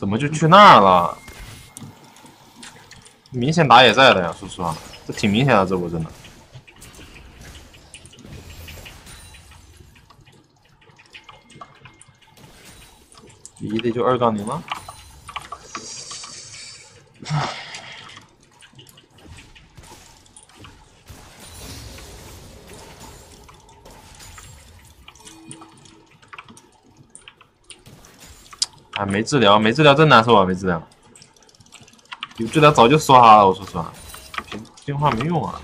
怎么就去那儿了？明显打野在的呀，说实话，这挺明显的，这波真的。一的就二杠零了。没治疗，没治疗真难受啊！没治疗，有治疗早就刷了。我说实话，平进化没用啊。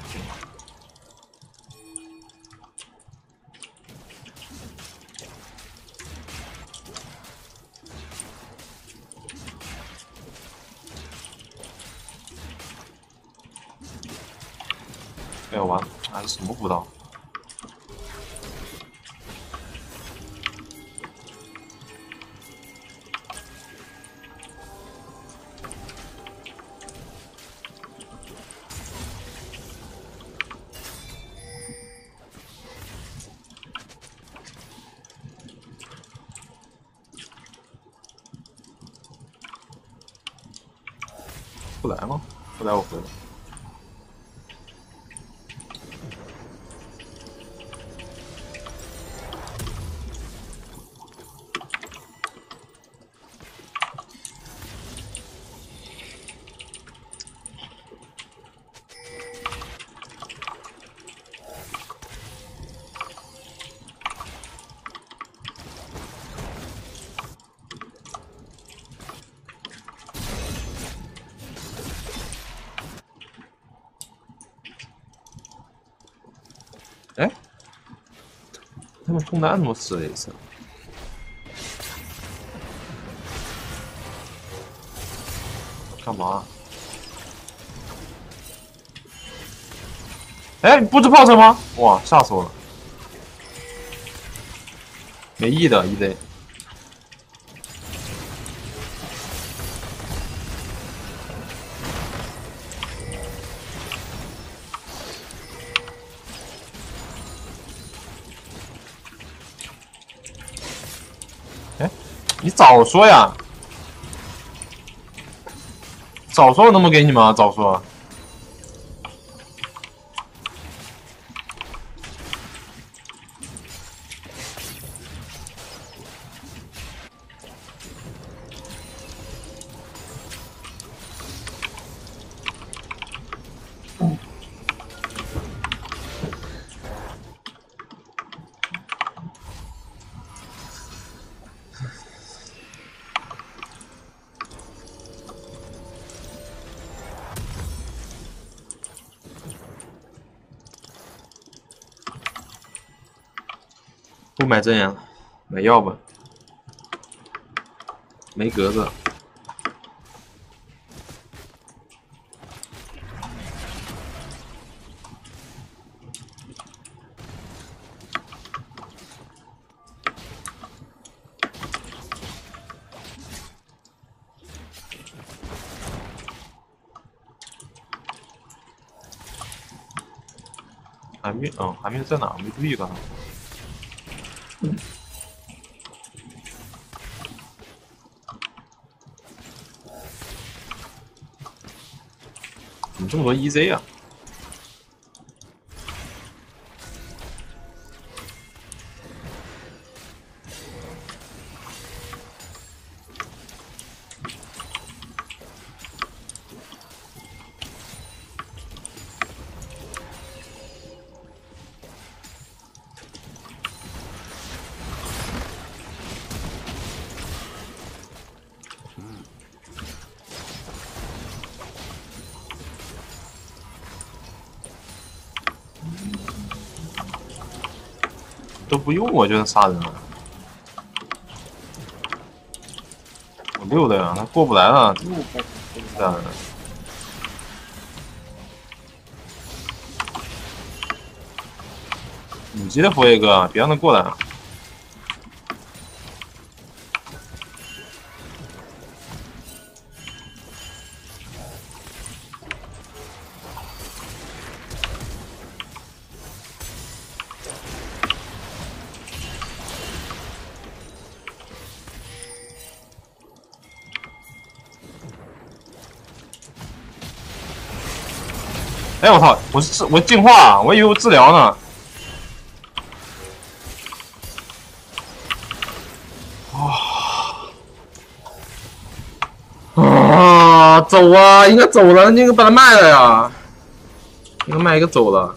不来吗？不来我回了。他们空单怎么死了一次？干嘛？哎，不知炮车吗？哇，吓死我了！没 E 的 E Z。早说呀！早说我能不给你吗？早说。买真言，买药吧。没格子。还没，嗯，还没在哪？没注意刚才。怎么这么多 EZ 啊？不用我就能杀人了，我六的呀，他过不来了，真的。五级的佛爷哥，别让他过来。哎我操！我是治我进化，我以为我治疗呢。啊！走啊！应该走了，应该把它卖了呀。应该卖一个走了。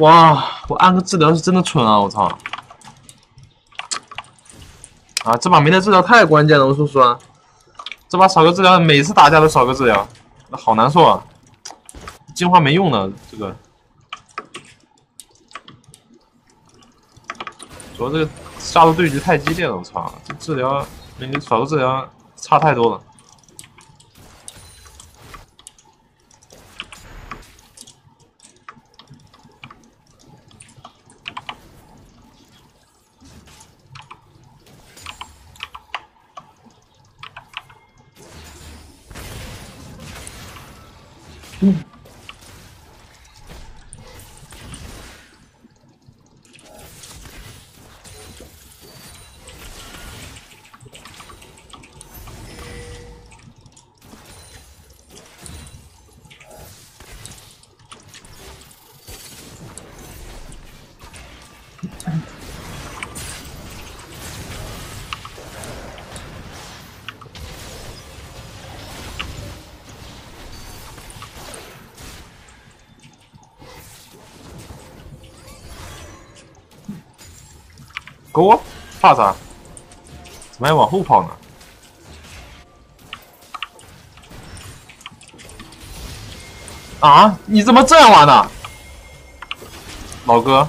哇！我按个治疗是真的蠢啊！我操！啊，这把没得治疗太关键了，我说实话，这把少个治疗，每次打架都少个治疗，那好难受啊！进化没用的这个，主要这个下路对局太激烈了，我操！这治疗没少个治疗差太多了。Mm. 勾，怕啥？怎么还往后跑呢？啊！你怎么这样玩呢，老哥？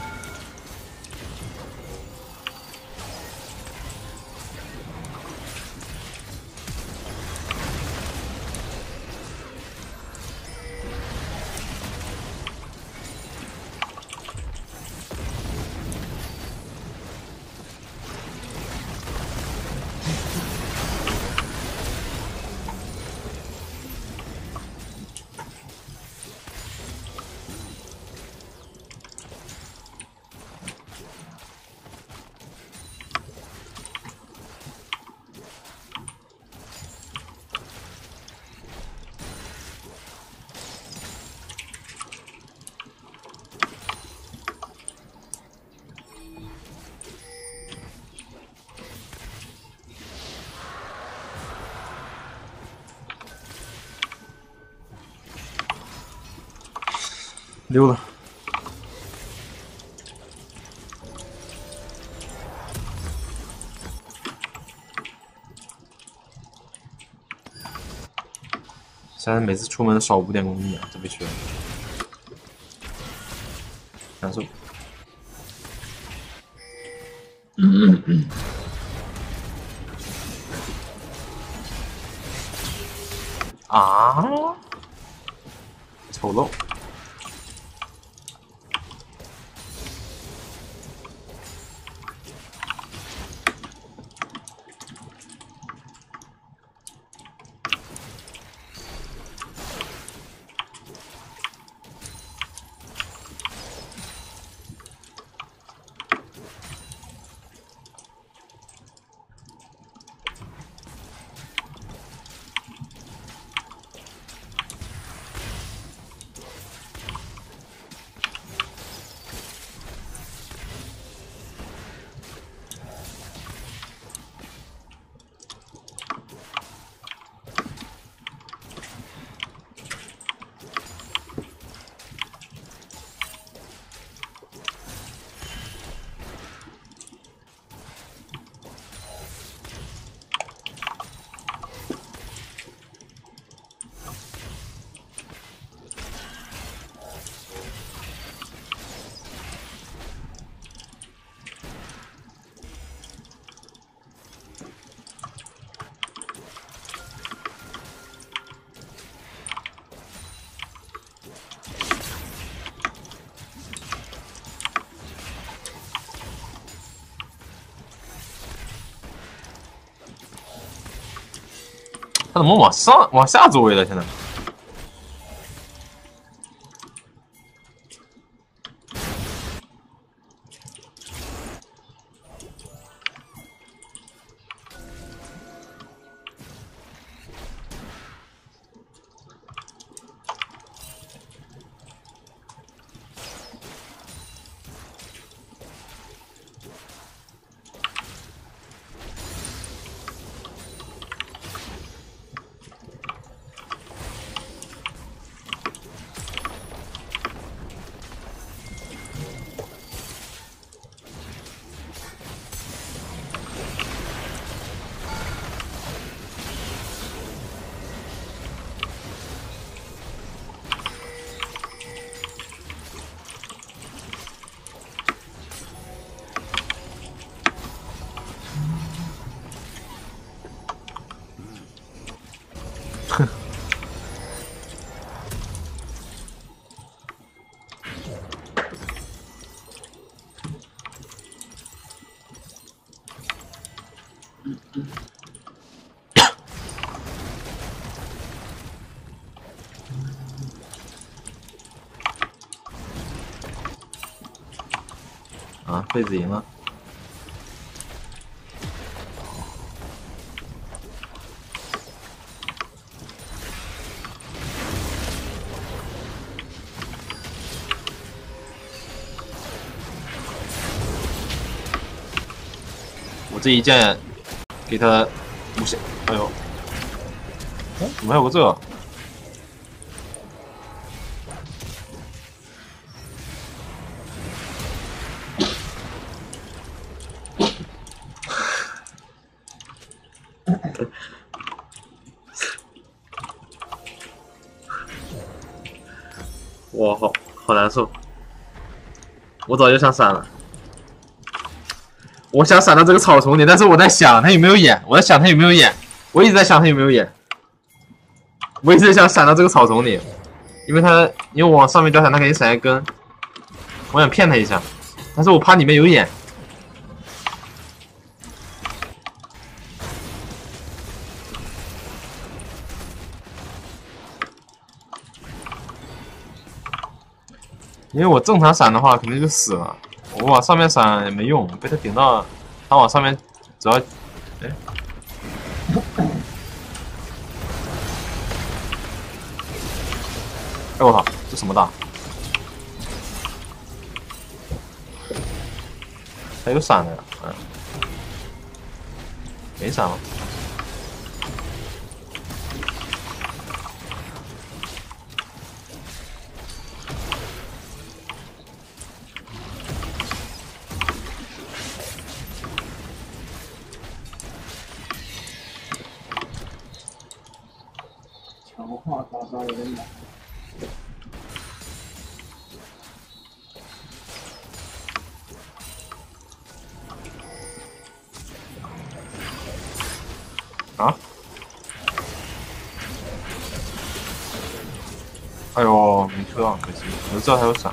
溜了，现在每次出门少五点公里啊，这必须难受。啊！丑陋。他怎么往上、往下走位了？现在？啊，被子赢了。我这一剑给他无限，哎呦，怎么还有个这？哇，好好难受！我早就想闪了。我想闪到这个草丛里，但是我在想他有没有眼，我在想他有没有眼，我一直在想他有没有眼，我一直想闪到这个草丛里，因为他因为我往上面掉闪，他肯定闪一根，我想骗他一下，但是我怕里面有眼，因为我正常闪的话肯定就死了。我往上面闪也没用，被他顶到，他往上面只要，哎，哎我操，这什么大？还有闪的呀？嗯，没闪了。哎呦，没车啊，可惜，我知道他有闪。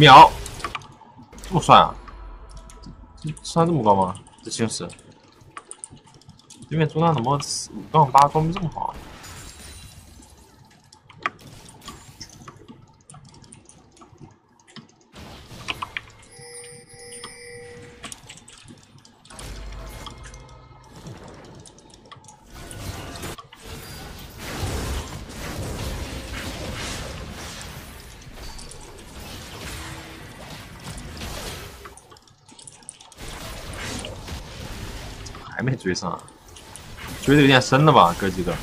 秒，这么帅啊！这伤这么高吗？这星矢，对面中单怎么五杠八装备这么好？追上，追的有点深了吧，哥几个。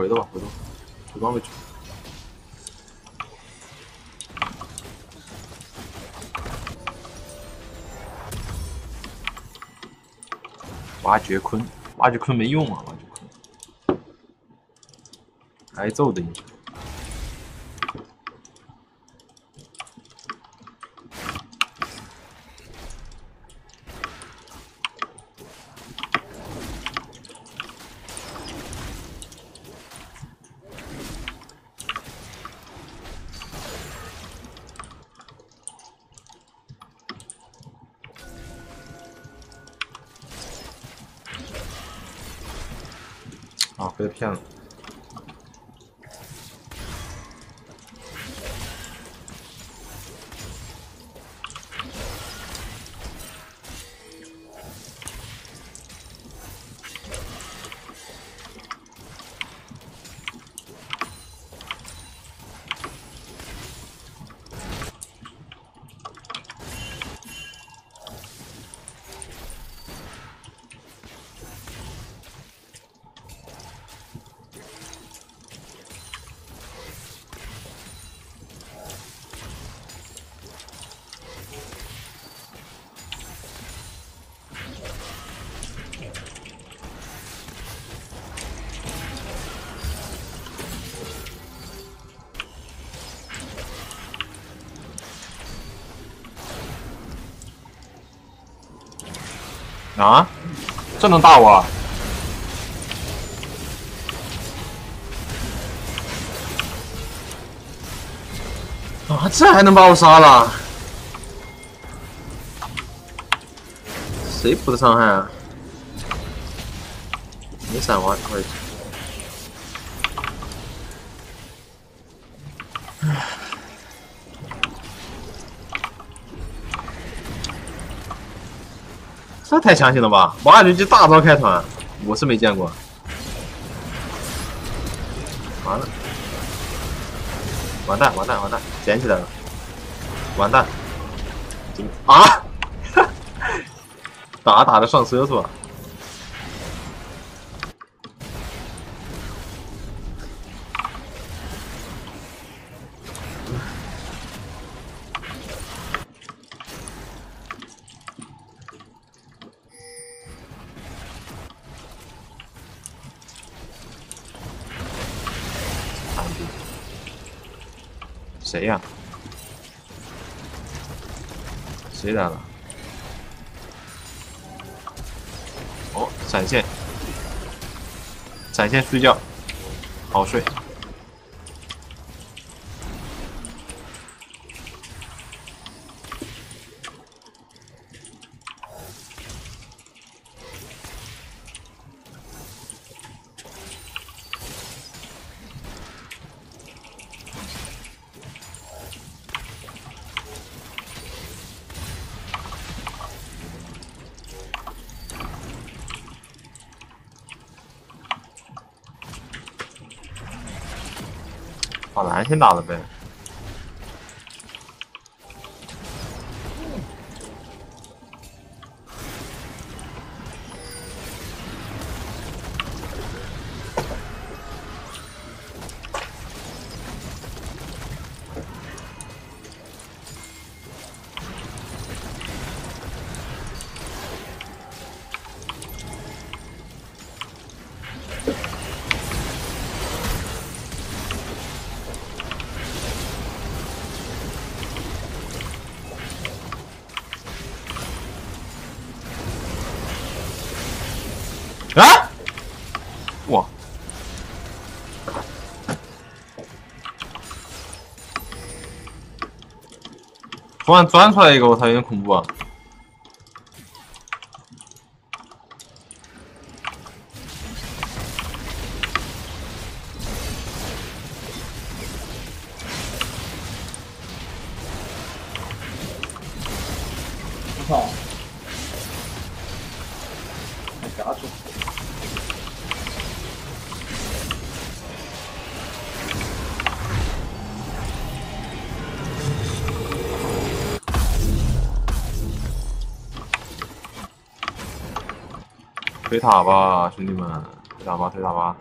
回的吧，回的，回光为主。挖掘坤，挖掘坤没用啊，挖掘坤，挨揍的英雄。啊，这能打我？啊，这还能把我杀了？谁补的伤害啊？没闪完，快。太强行了吧！挖掘机大招开团，我是没见过。完了，完蛋，完蛋，完蛋，捡起来了，完蛋！啊！打打的上车是吧？谁呀？谁来了？哦，闪现，闪现睡觉，好睡。先打了呗。突然钻出来一个，我操，有点恐怖推塔吧，兄弟们，推塔吧，推塔吧！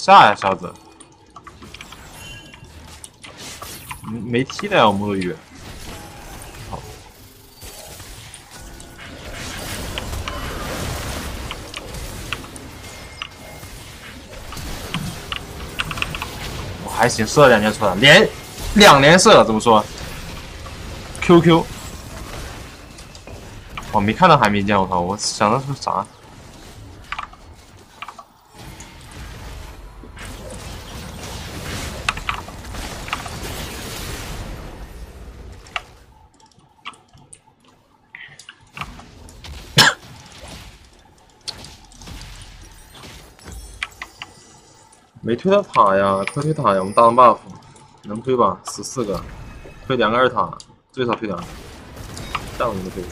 下呀，小子！没没踢的呀，我摸鱼。我还行，射了两箭出来，连两连射，怎么说？QQ，我没看到寒冰剑，我靠，我想的是啥？推到塔呀，快推塔呀！我们大龙 buff 能推吧？死四个，推两个二塔，最少推两个，这样能推。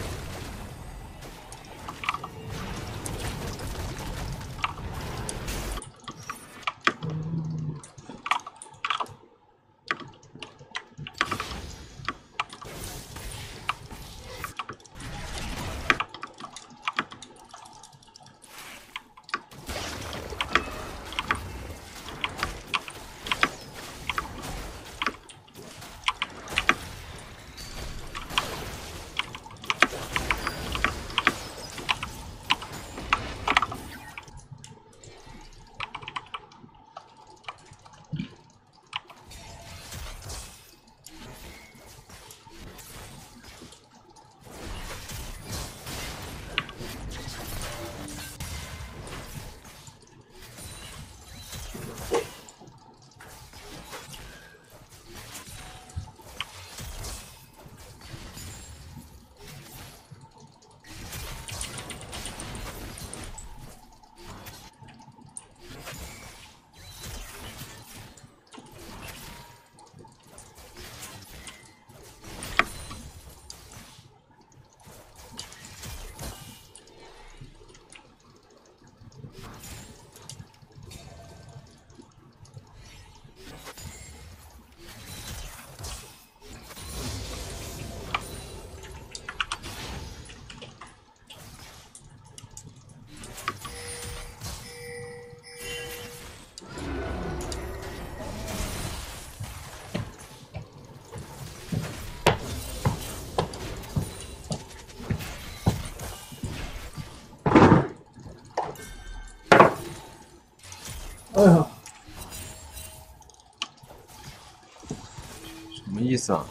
思啊？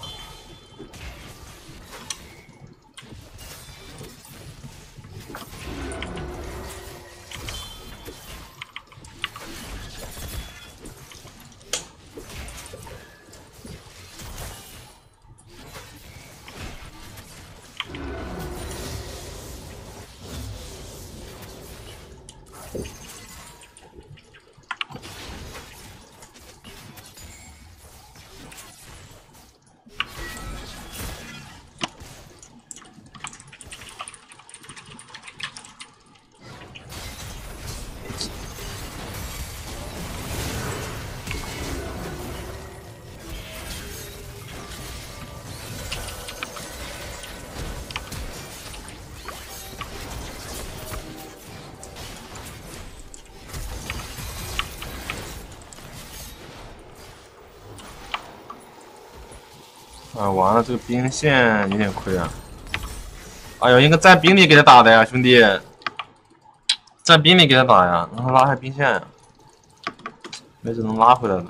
啊，完了，这个兵线有点亏啊！哎呦，应该在兵里给他打的呀，兄弟，在兵里给他打呀，让他拉下兵线，没准能拉回来了。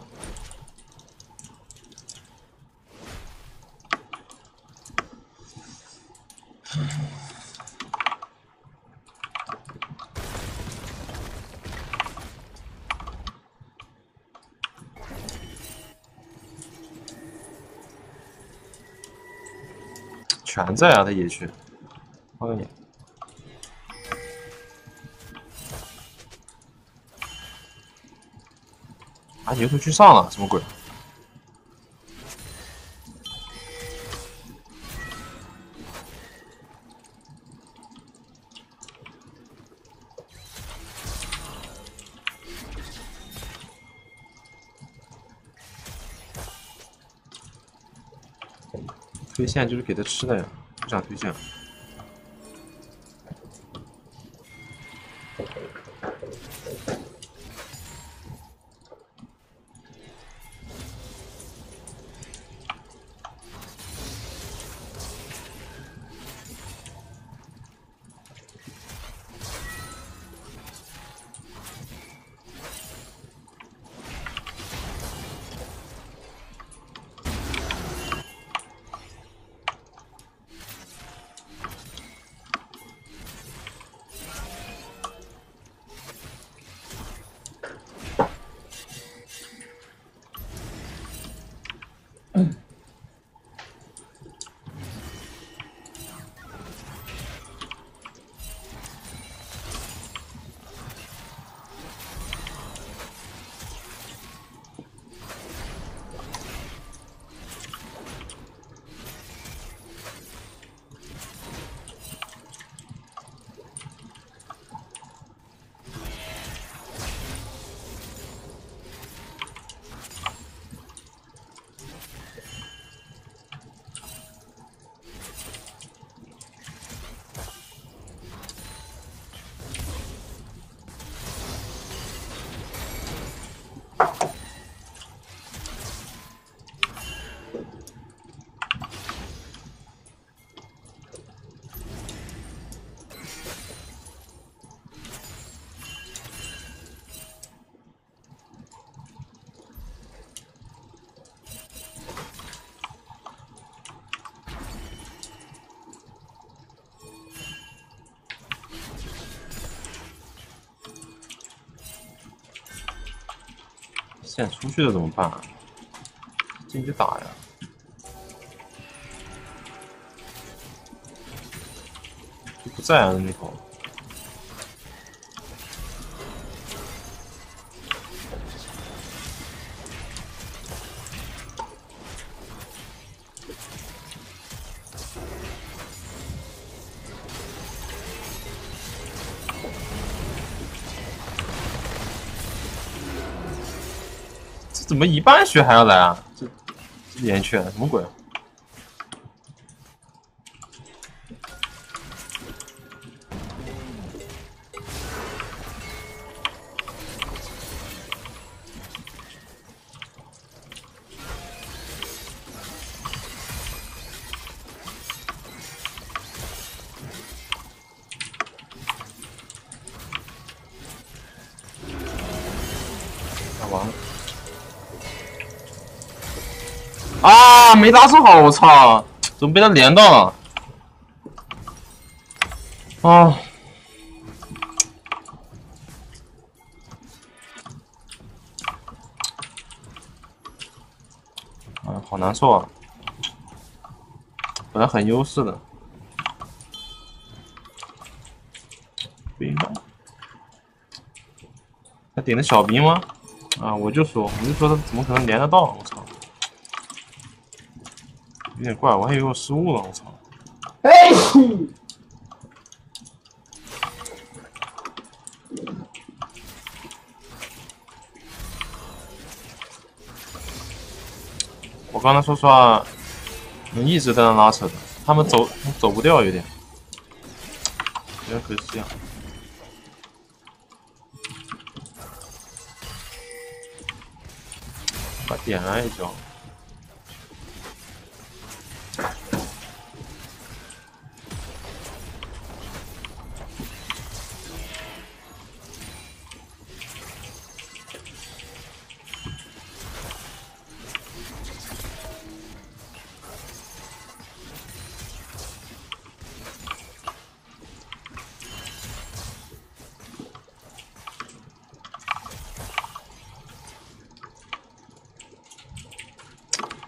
全在啊，他野区，欢迎你。啊，牛头去上了，什么鬼？现在就是给他吃的呀，不想推荐。现在出去了怎么办？啊进去打呀！不在啊，那头。怎么一半血还要来啊？这这连血什么鬼？没打出好，我操！怎么被他连到了？啊！啊，好难受啊！本来很优势的，不应该。他顶的小兵吗？啊，我就说，我就说他怎么可能连得到？有点怪，我还以为我失误了，我操！哎！我刚才说实话，一直在那拉扯的，他们走走不掉，有点，有点可惜啊！把点燃一脚。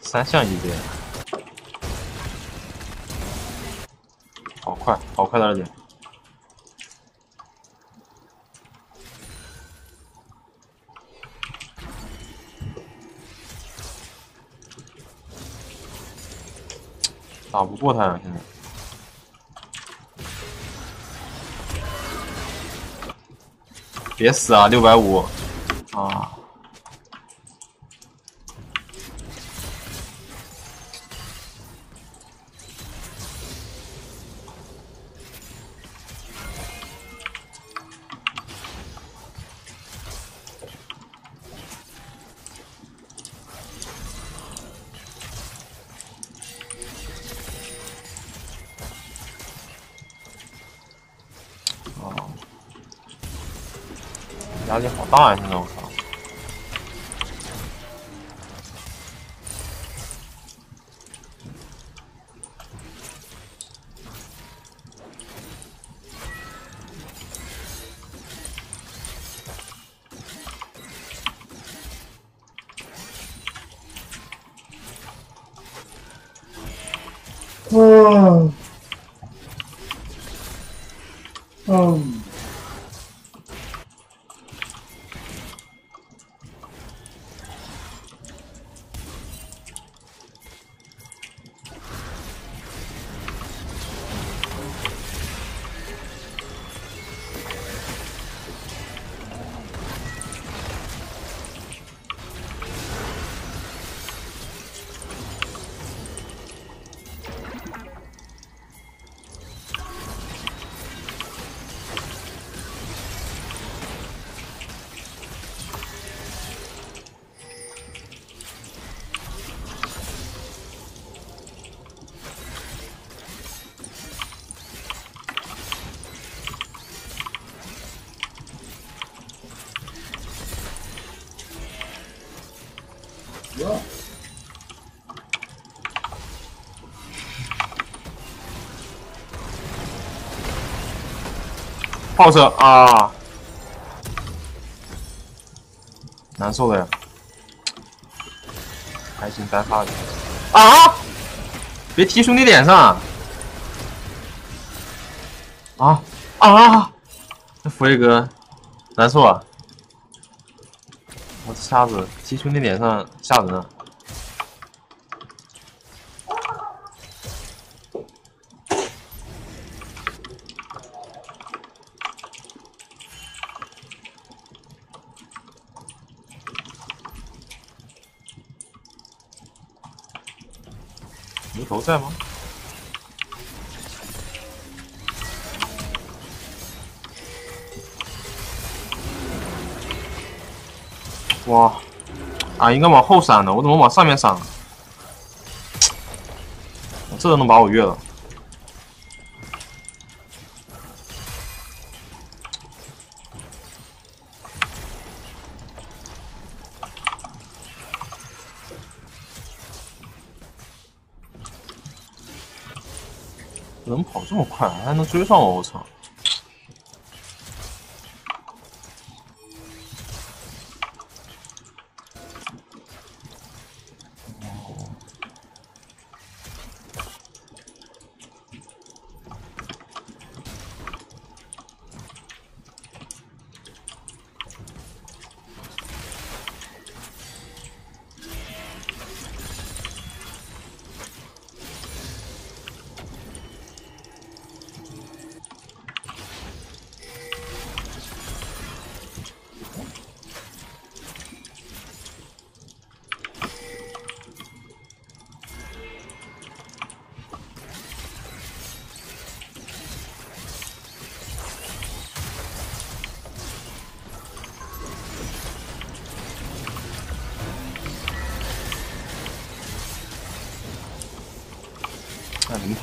三项一边，好快，好快的二点，打不过他呀！现在，别死啊！六百五，压力好大炮车啊，难受的呀。还行，单发的。啊！别踢兄弟脸上！啊啊！这福瑞哥难受啊！瞎子踢兄弟脸上吓人啊！应该往后闪的，我怎么往上面闪了？这都能把我越了。能跑这么快，还能追上我！我操！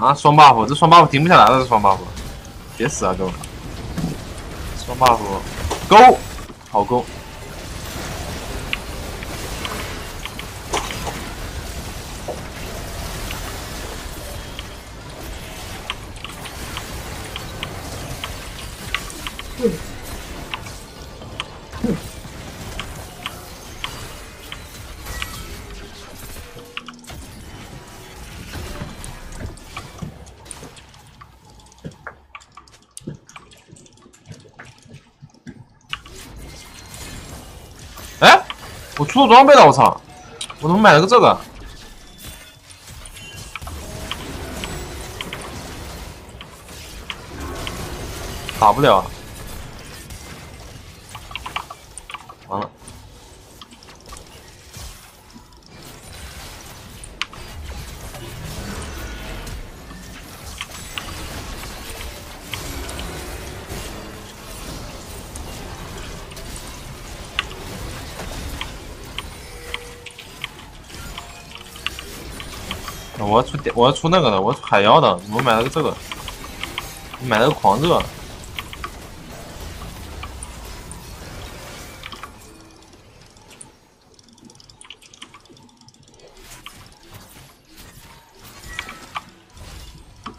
啊，双 buff，这双 buff 停不下来了，这双 buff，别死啊，哥们！双 buff，勾，好勾。出装备了，我操！我怎么买了个这个？打不了，我要出那个的，我要出海妖的，我买了个这个，买了个狂热。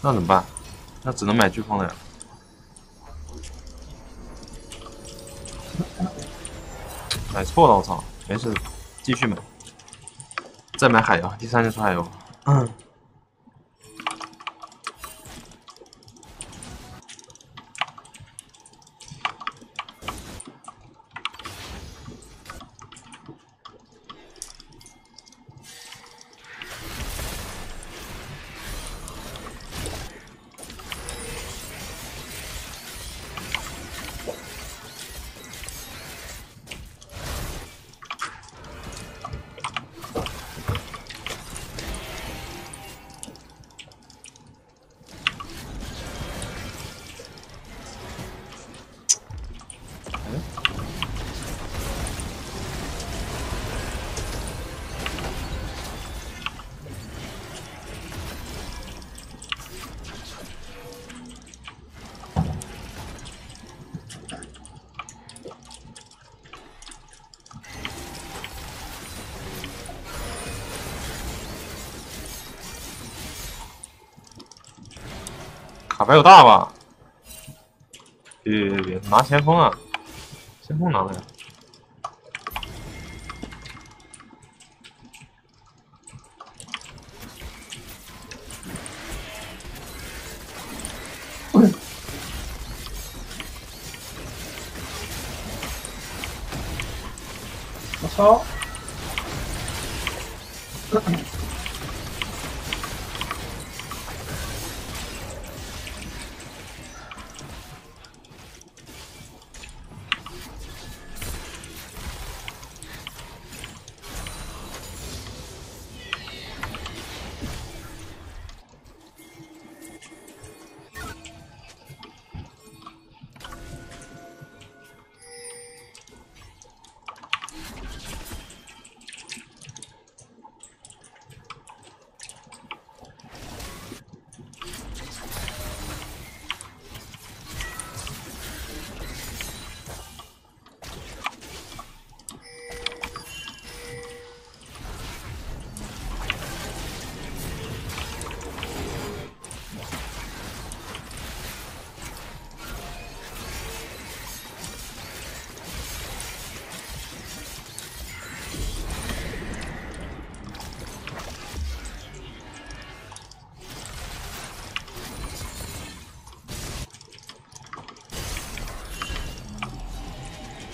那怎么办？那只能买飓风了呀。买错了，我操！没事，继续买。再买海妖，第三件出海妖。嗯。还有大吧？别别别，拿前锋啊！前锋拿来。我操！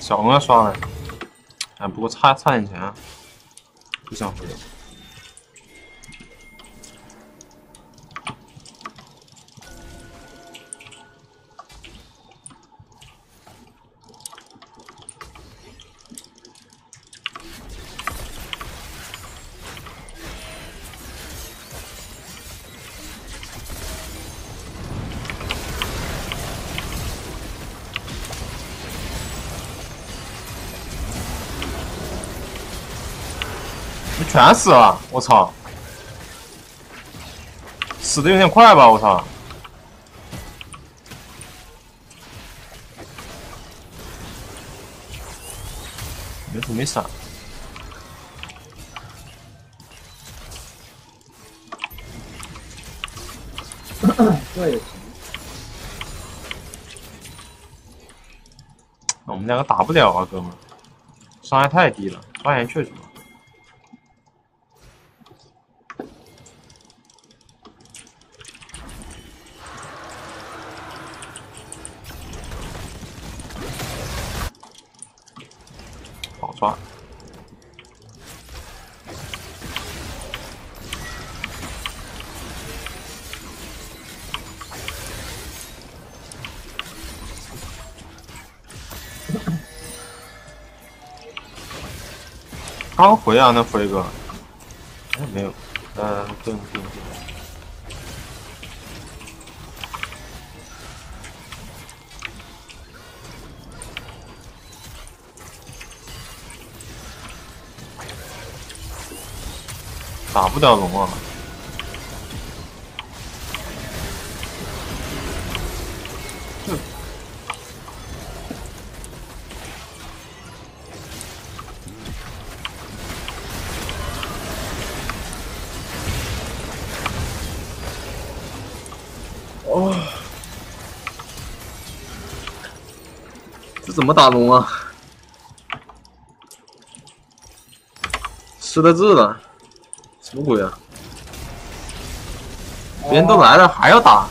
小龙要刷了，哎，不过差差点钱，不想回。全死了！我操，死的有点快吧！我操，没图没闪，这也行。我们两个打不了啊，哥们，伤害太低了，抓岩去去吧。刚回啊，那辉哥，哎没有，呃，对对对。打不了龙啊！怎么打龙啊？失了字了，什么鬼啊？别人都来了还要打？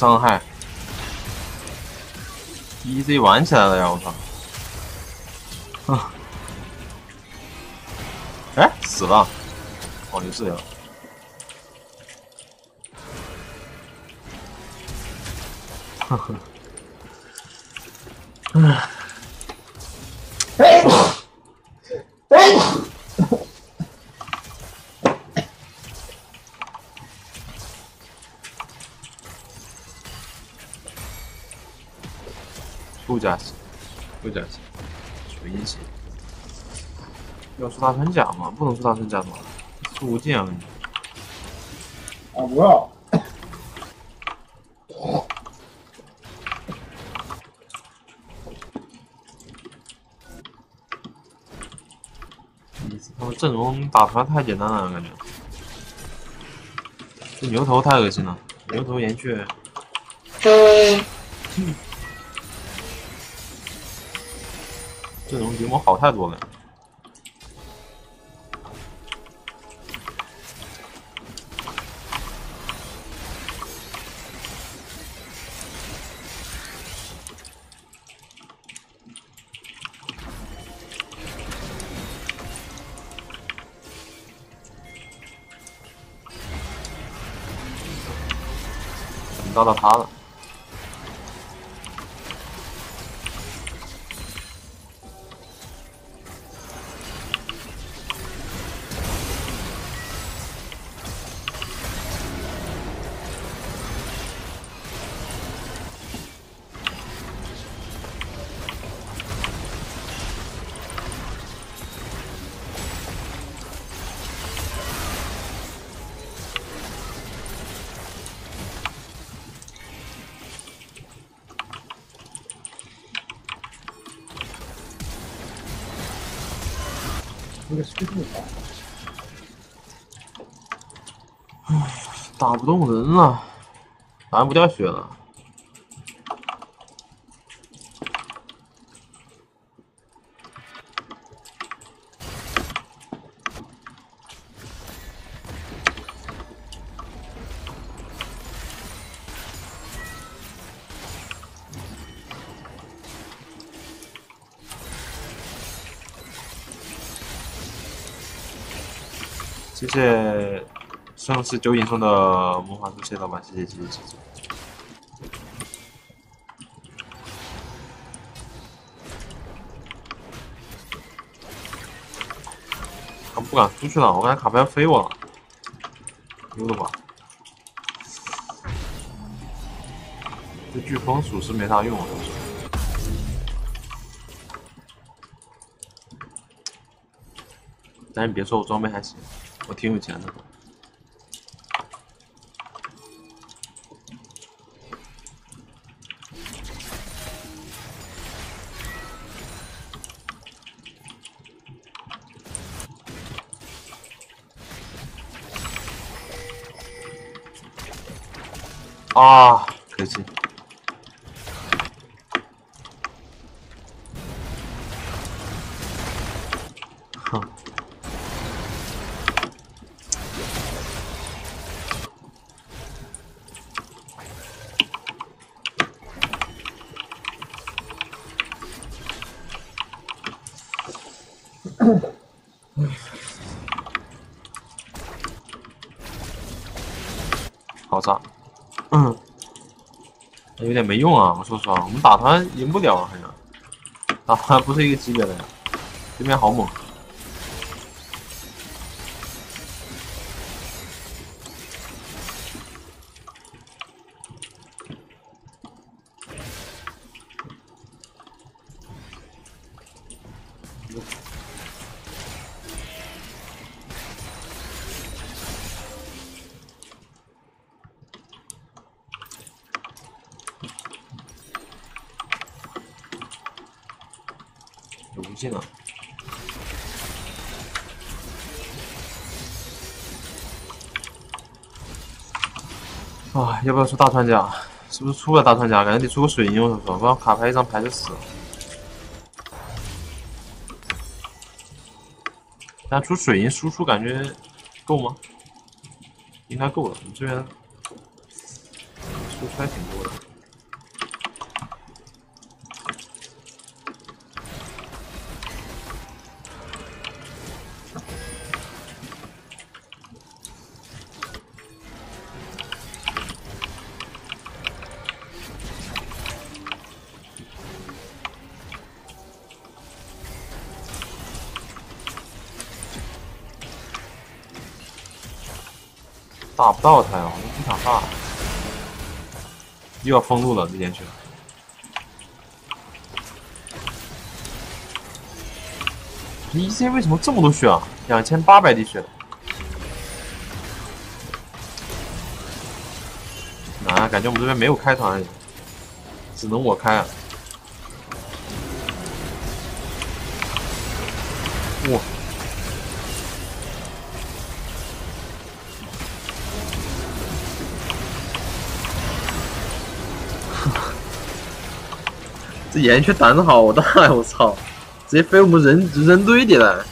伤害，EZ 玩起来了呀！我操！啊！哎，死了！哦，有治疗。呵呵。不加血，不加血，纯阴血。要出大穿甲吗？不能出大穿甲吗？出无尽啊！啊，不要！他们阵容打团太简单了，感觉。这牛头太恶心了，牛头岩雀。阵容比我好太多了。抓到他了。打不动人了，打不掉血了。谢谢上次九影送的魔法书，谢老板，谢谢谢谢谢谢。他不敢出去了，我感觉卡牌要飞我了，丢了吧。这飓风属实没啥用，但你别说我装备还行。我挺有钱的。也没用啊！我说实话，我们打团赢不了，好像打团不是一个级别的呀。对面好猛。要出大穿甲？是不是出不了大穿甲？感觉得出个水银，我说，不然卡牌一张牌就死了。但出水银输出感觉够吗？应该够了。这边输出还挺多的。打不到他呀，我不想打。又要封路了，这件事。E C 为什么这么多血啊？两千八百滴血。啊，感觉我们这边没有开团，只能我开啊。岩雀胆子好大呀！我操，直接飞我们人人堆里了。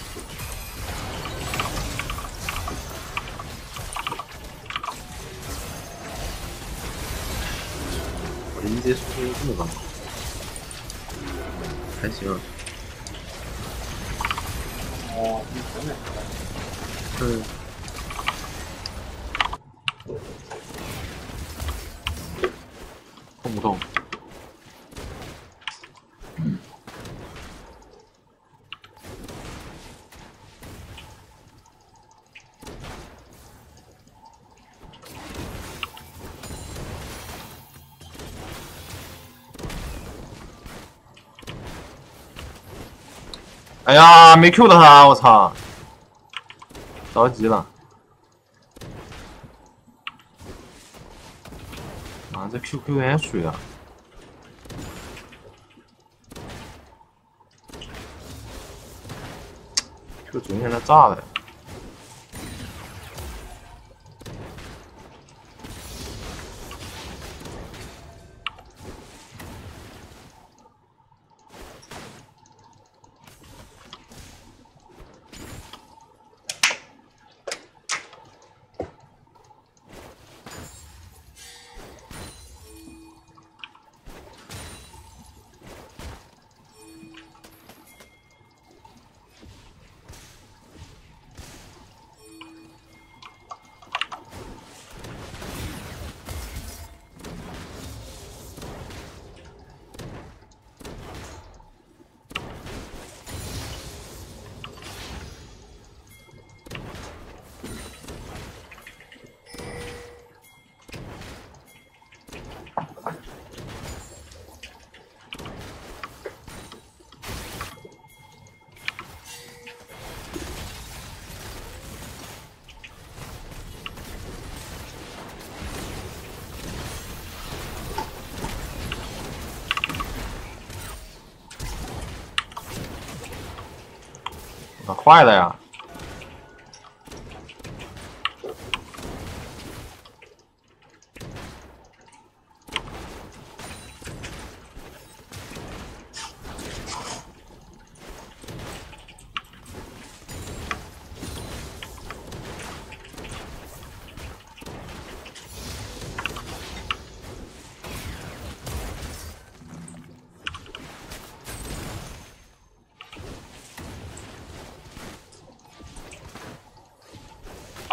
没 Q 到他，我操！着急了。啊，这 QQ 有点水啊就昨天他炸了。坏的呀！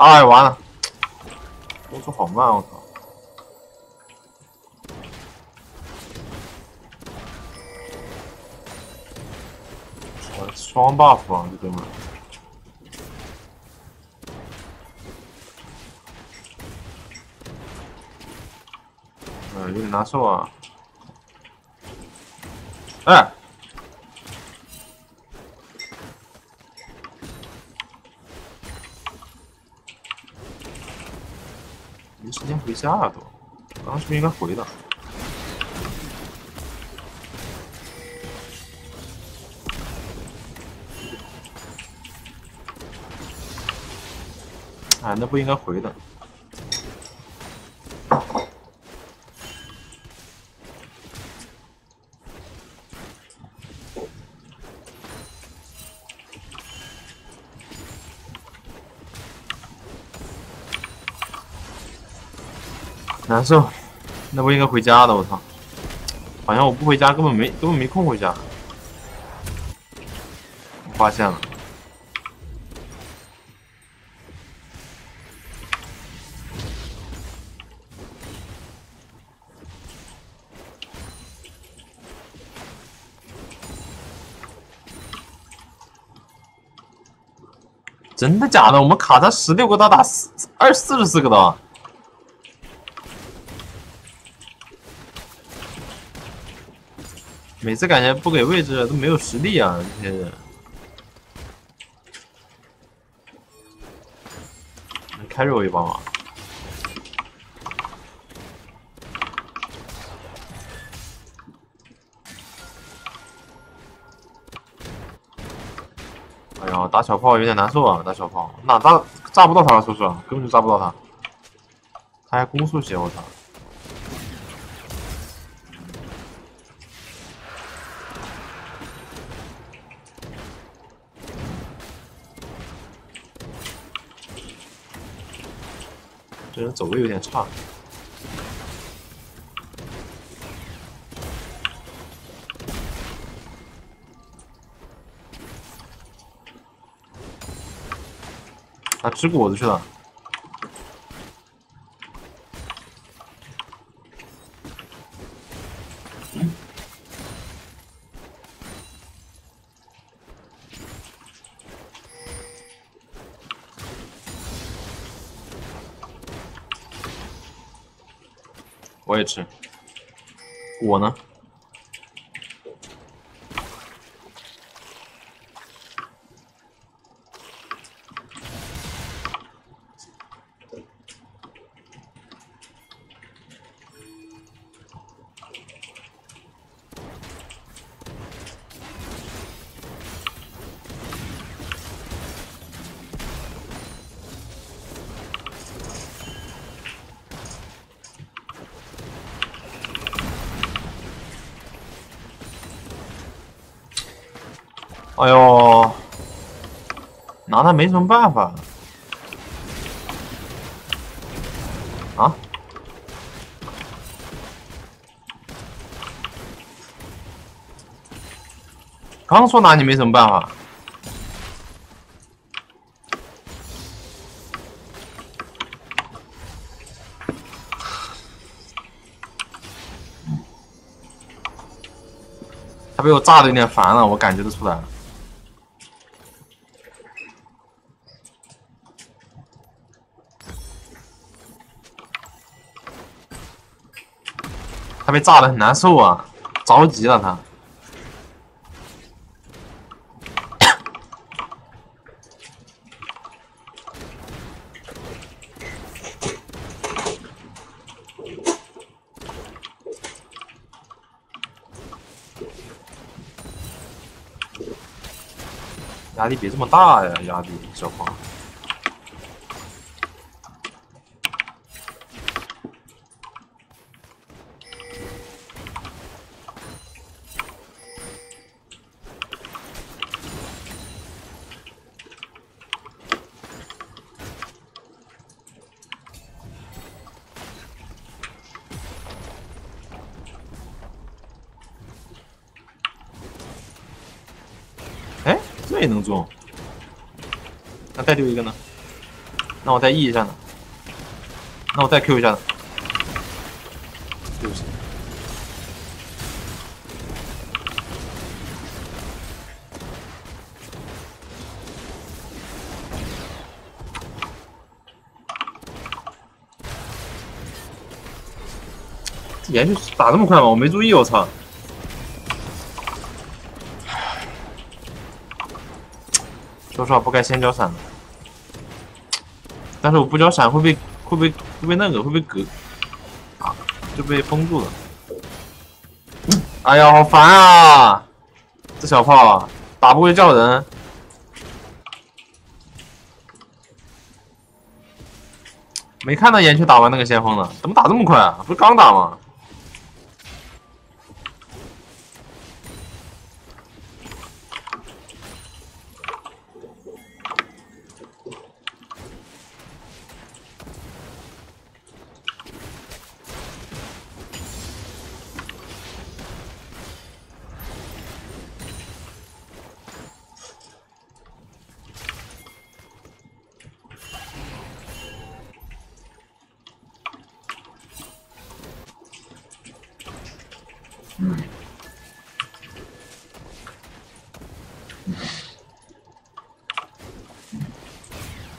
哎，完了！动作好慢，我操！我双 buff 啊，这哥们！嗯，有点难受啊！哎！没家了，都，刚是不是应该回的？哎，那不应该回的。难受，那不应该回家的，我操！好像我不回家，根本没根本没空回家。发现了，真的假的？我们卡他十六个刀打四二四十四个刀。每次感觉不给位置都没有实力啊！这些人，开我一帮啊？哎呀，打小炮有点难受啊！打小炮，哪炸炸不到他了？说实话，根本就炸不到他。他还攻速鞋，我操！走位有点差，啊吃果子去了。我也吃，我呢？哎呦，拿他没什么办法啊！刚说拿你没什么办法，他被我炸的有点烦了，我感觉得出来。了被炸的很难受啊，着急了他。压力别这么大呀，压力小胖。这也能中？那再丢一个呢？那我再 E 一下呢？那我再 Q 一下呢？对不起。这延续打这么快吗？我没注意，我操！说实话，不该先交闪的，但是我不交闪会被会被会被那个会被隔，就被封住了。哎呀，好烦啊！这小炮打不会叫人，没看到岩雀打完那个先锋呢，怎么打这么快啊？不是刚打吗？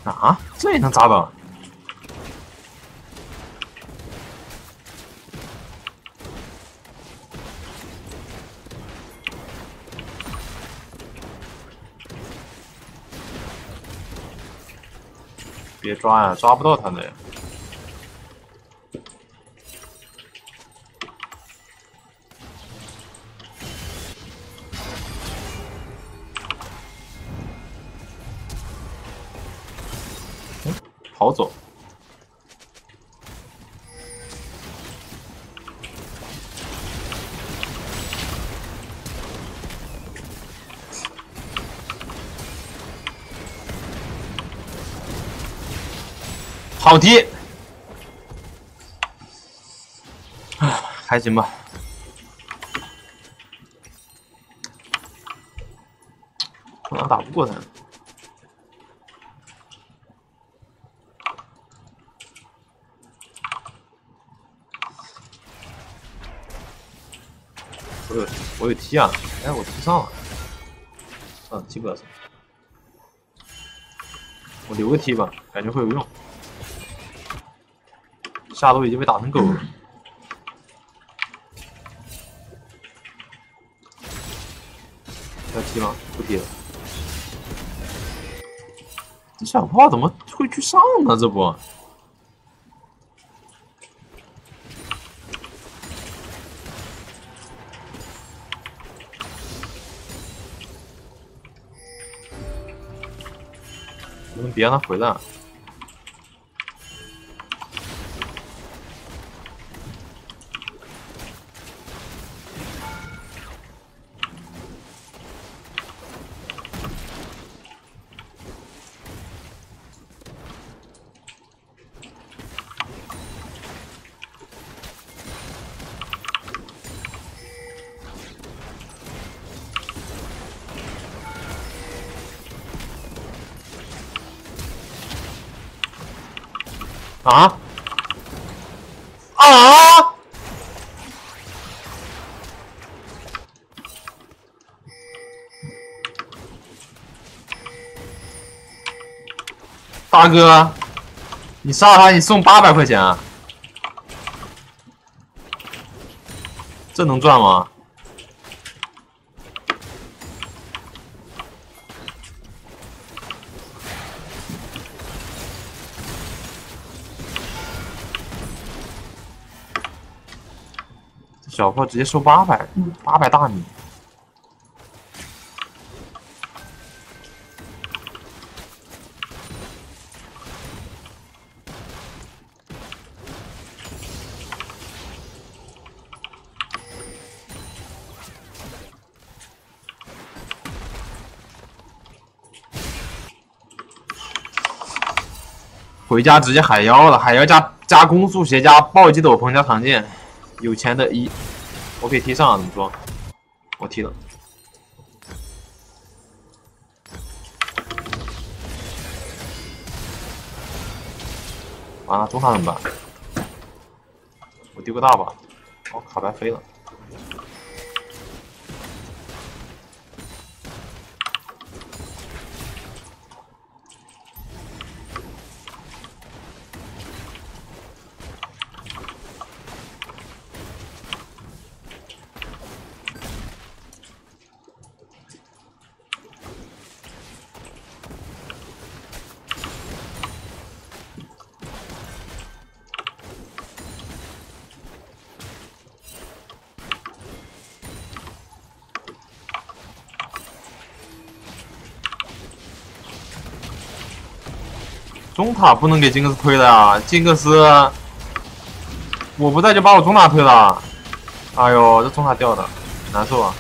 啊，这也能砸到？别抓呀，抓不到他的呀。好踢，唉，还行吧。好像打不过他。我有我有踢啊！哎，我踢上了。嗯，踢不了。我留个踢吧，感觉会有用。下路已经被打成狗了。要踢吗？不踢了。这小炮怎么会去上呢？这不？能别让他回来？啊！啊！大哥，你杀他，你送八百块钱，啊，这能赚吗？直接收八百，八百大米。回家直接海妖了，海妖加加攻速鞋加暴击斗篷加长剑。有钱的一，我可以踢上啊？怎么说？我踢了。完了，中塔怎么办？我丢个大吧。哦，卡牌飞了。塔不能给金克斯推的啊，金克斯，我不在就把我中塔推了，哎呦，这中塔掉的，难受啊！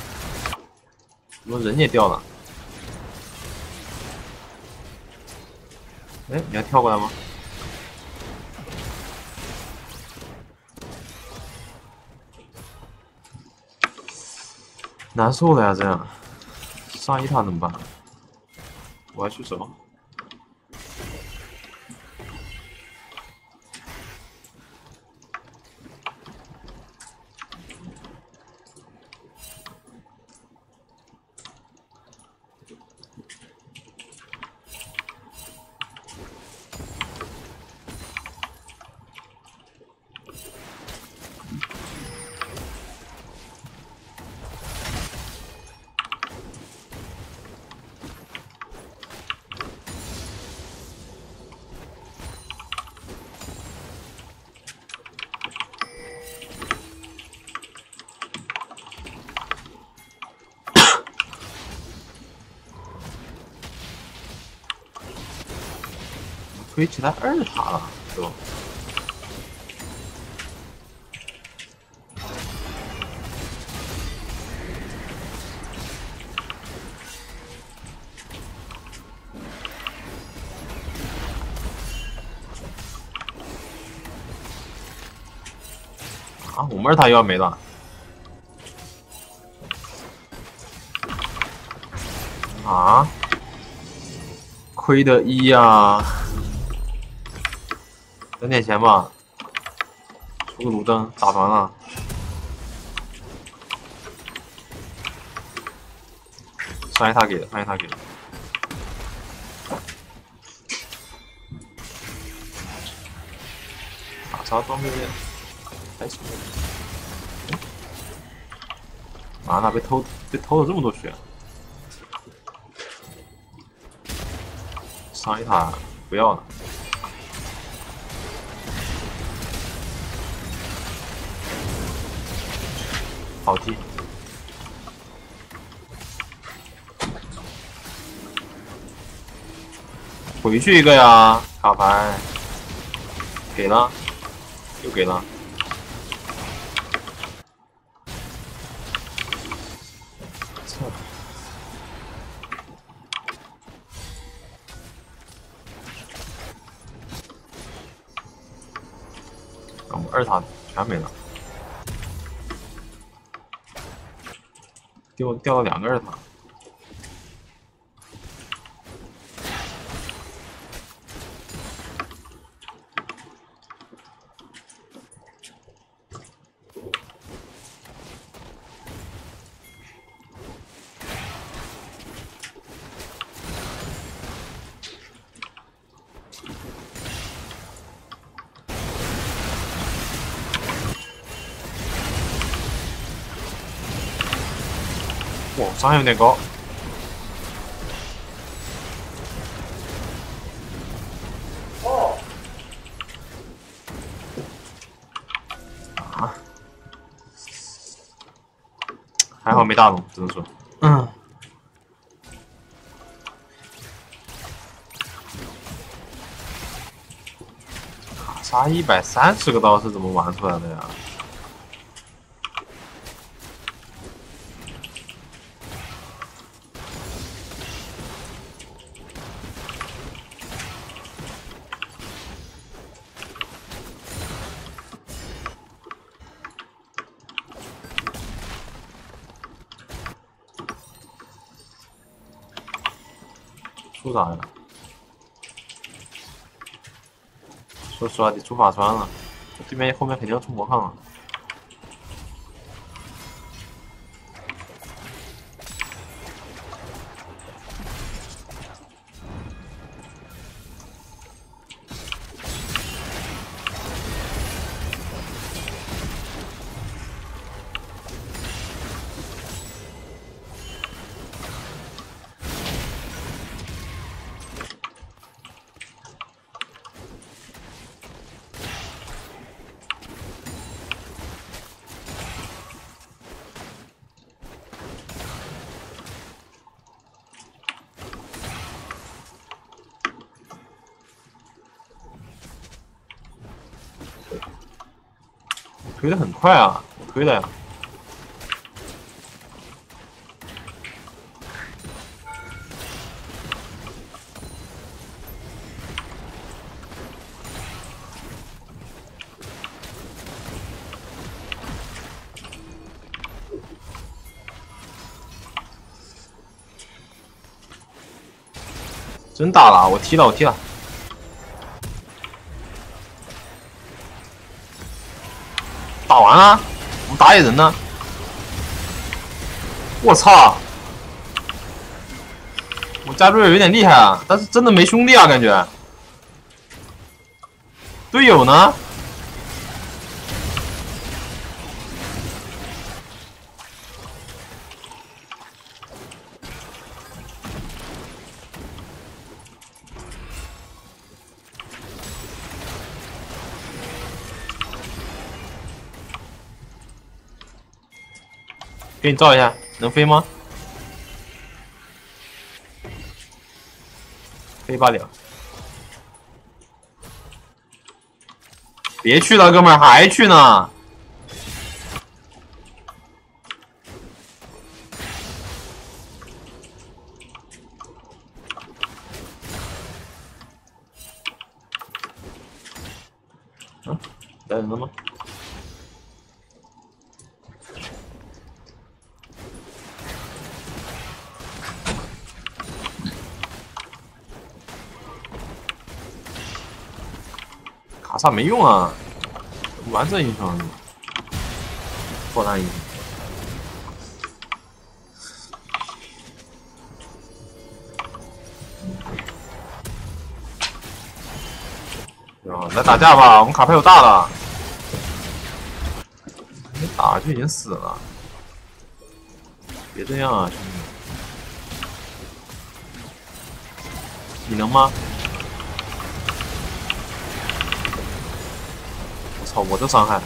怎么人也掉了？哎，你要跳过来吗？难受了呀，这样，上一塔怎么办？我要去守。推起来二塔了，是吧？啊，我们二塔又要没了。啊！亏的一呀！等点钱吧，出个卢灯打团了。上一塔给的，上一塔给的。打啥装备还行。啊，那被偷被偷了这么多血。上一塔不要了，好踢，回去一个呀，卡牌。给了，又给了。二塔全没了，掉掉了两个人头。哇，伤害有点高。哦。啊！还好没大龙，只能说。嗯。卡莎一百三十个刀是怎么玩出来的呀？咋了？说实话，得出法穿了。对面后面肯定要出魔抗了。快啊，我推的呀！真打了，我踢了，我踢了。完了，我们打野人呢？我操！我加队友有点厉害啊，但是真的没兄弟啊，感觉。队友呢？给你照一下，能飞吗？飞八两，别去了，哥们儿还去呢。卡萨没用啊，完整英雄，破烂英雄。来打架吧，我们卡牌有大的，没打就已经死了，别这样啊，兄弟，你能吗？操，我的伤害！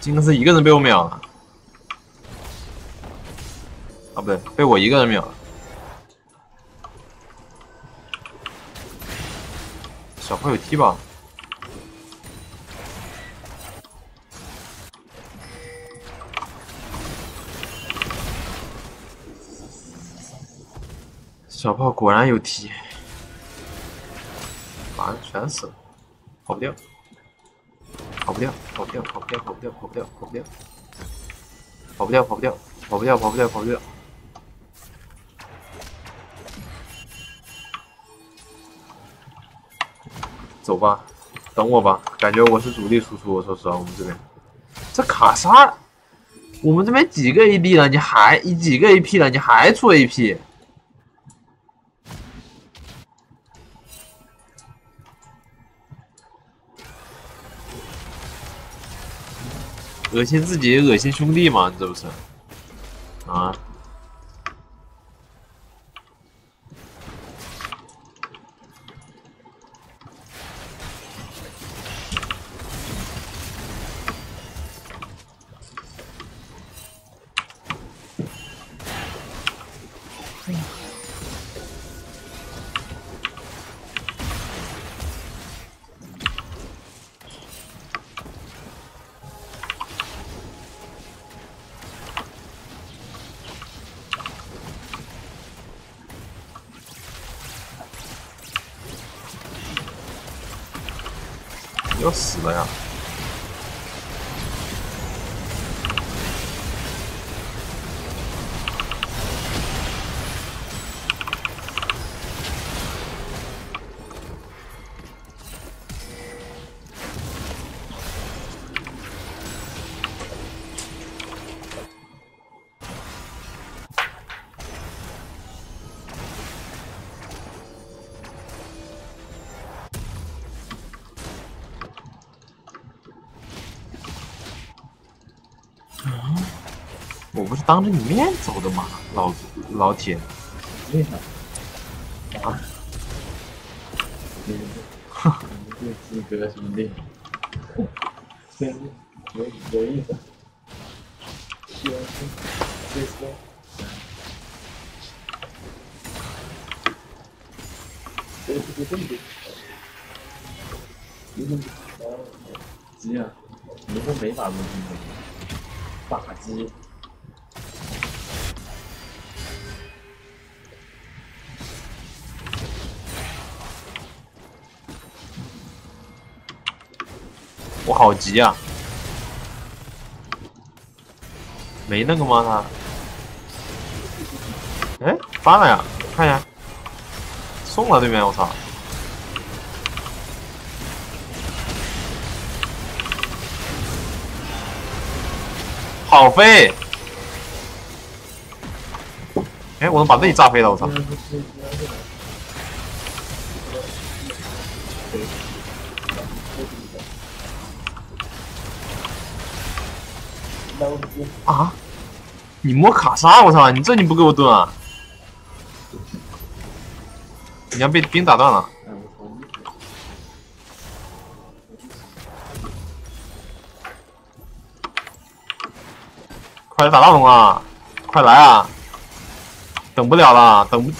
金克斯一个人被我秒了，啊不对，被我一个人秒了。小炮有踢吧？小炮果然有踢，妈的全死了，跑不掉。跑不掉，跑不掉，跑不掉，跑不掉，跑不掉，跑不掉，跑不掉，跑不掉，跑不掉，跑不掉，跑不掉。走吧，等我吧，感觉我是主力输出。我说实话，我们这边这卡莎，我们这边几个 AD 了，你还你几个 AP 了，你还出 AP？恶心自己，恶心兄弟嘛，这不是？啊！当着你面走的吗，老老铁？为啥？啊？哈，资格兄弟，真有有意思。希望是这次，这是个正经。一个哦，鸡啊！你说没法录音的，打鸡。好急啊！没那个吗？他？哎，发了呀！看一下，送了对面，我操！好飞！哎，我能把自己炸飞了，我操！啊！你摸卡莎，我操！你这你不给我蹲啊？你要被兵打断了。快来打大龙啊！快来啊！等不了了，等不。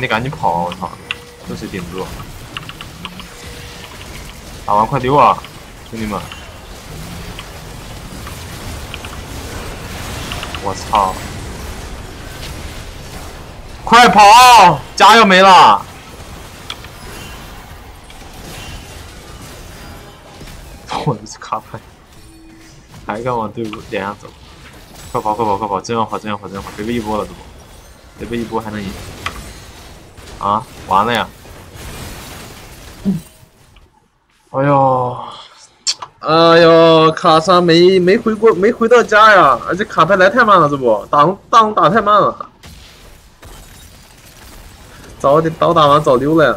你赶紧跑！我操，这谁顶住？打完快丢啊，兄弟们！我操！快跑！家要没了！我的卡牌，还敢往队伍脸上走？快跑快跑快跑！真要跑真要跑真要跑！别被一波了这波，别被一波还能赢？啊，完了呀！哎呦，哎呦，卡莎没没回过，没回到家呀！而且卡牌来太慢了，这不打大龙打太慢了，早点早打完早溜了呀！